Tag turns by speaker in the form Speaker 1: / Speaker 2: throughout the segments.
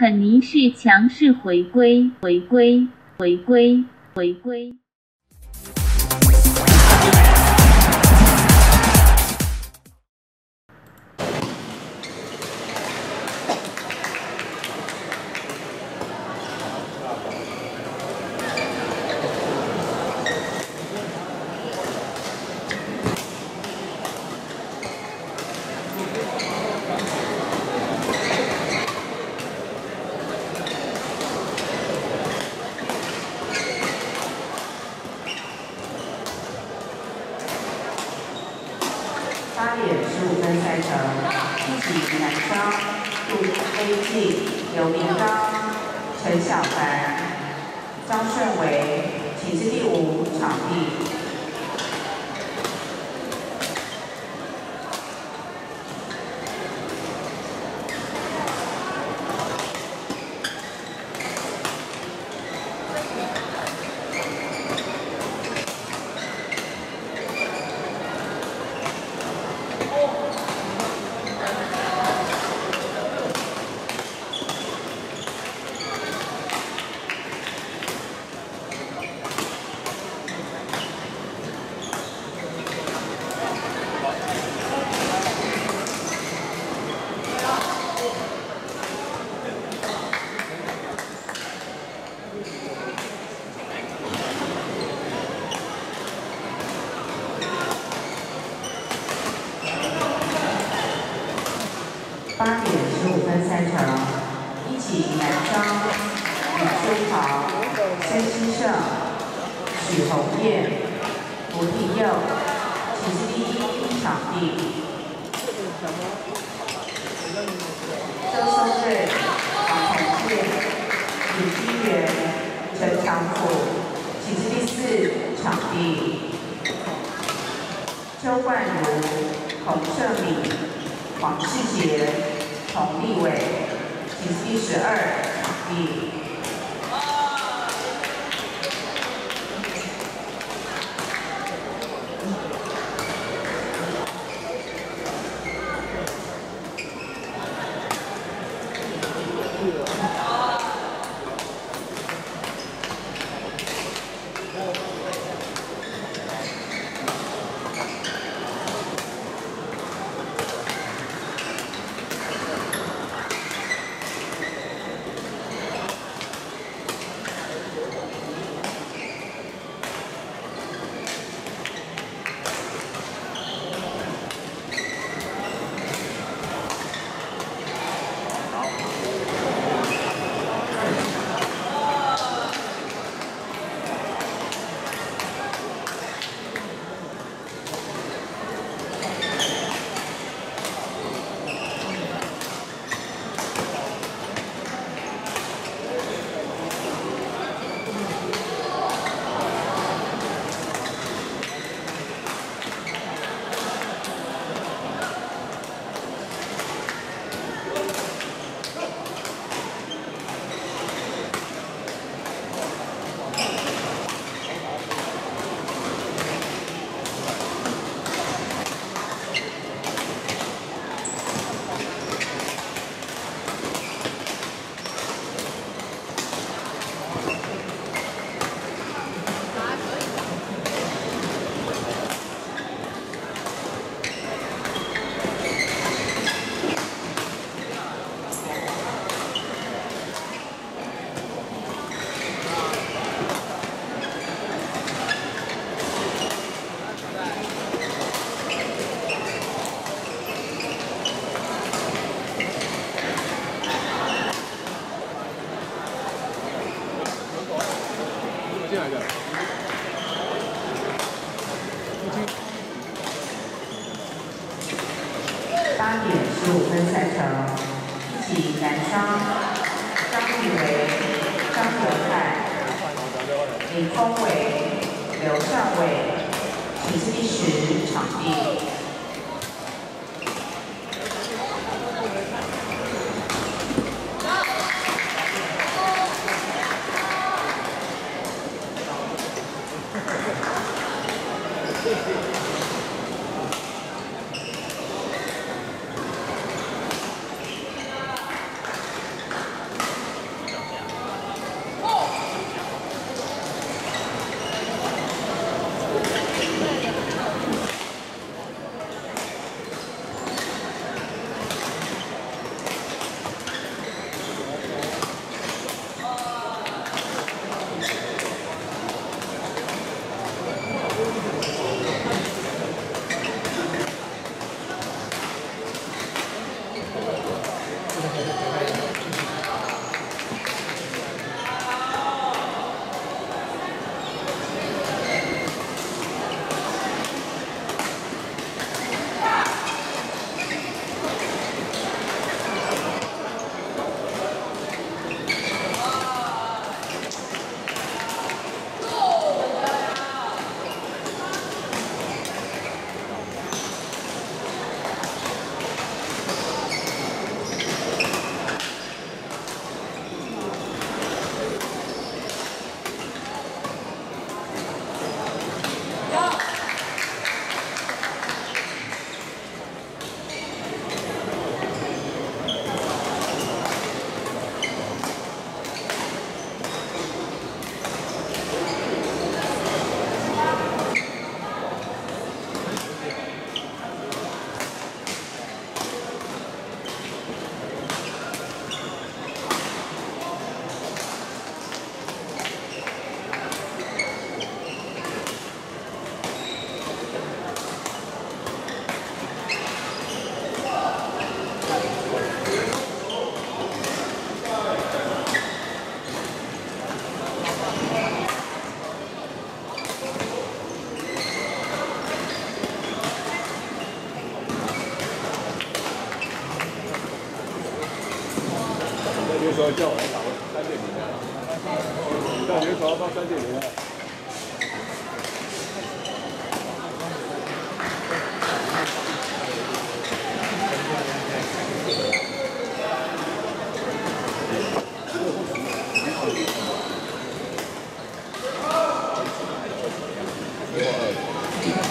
Speaker 1: 肯尼是强势回归，回归，回归，回归。
Speaker 2: 十五分赛程，一起男双杜飞进、刘明刚、陈小凡、张顺伟，请至第五场地。八点十五分赛程，一起男双李书豪、孙希胜、许红艳、吴廷佑，请至第一场地。周松瑞、黄宏健、李金元、陈长甫，请至第四场地。周冠如、洪胜敏、黄世杰、洪立伟，请至第十二场八点十五分赛程，一起男双张玉伟、张德泰，李峰伟、刘尚伟，请至第十场地。
Speaker 3: 叫我来打三点零的，大学考到三点零了。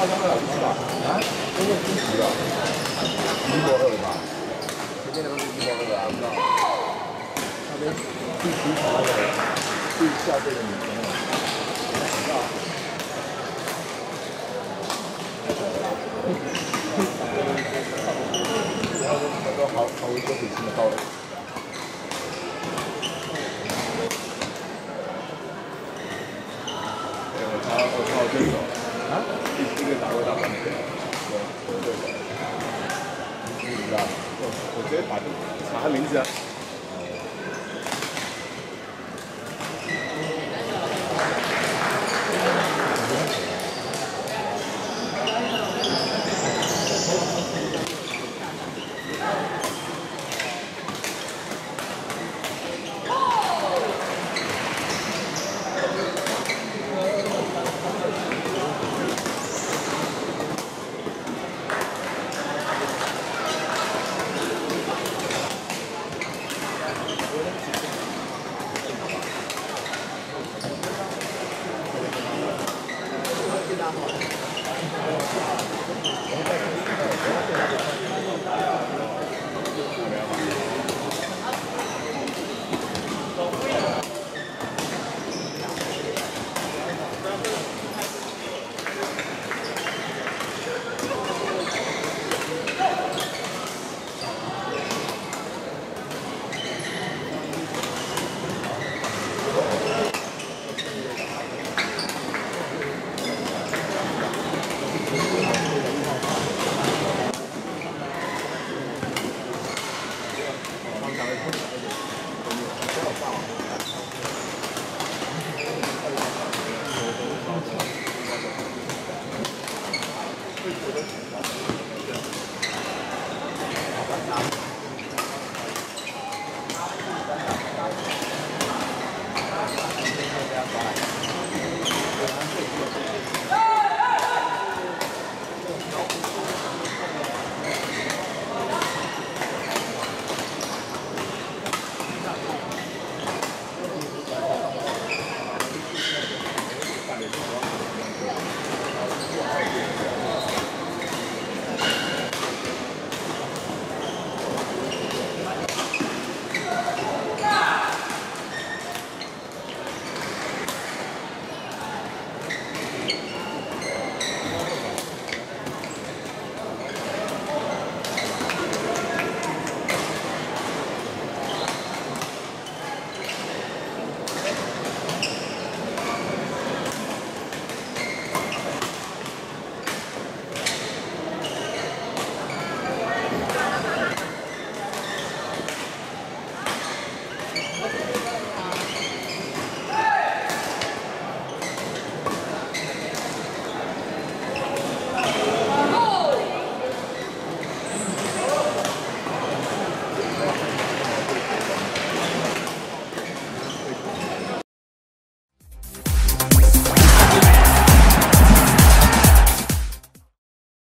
Speaker 3: 二三二是吧？啊？真的升级了，一波二吧？前面那个是一波二啊，不知道。那边地区跑那个地下这个女生啊，不知道。然后很多好好多水清的到了。对，我查我查我对手啊，一一个打过打过那个，我我对手，你知道？我我直接打就查他名字啊。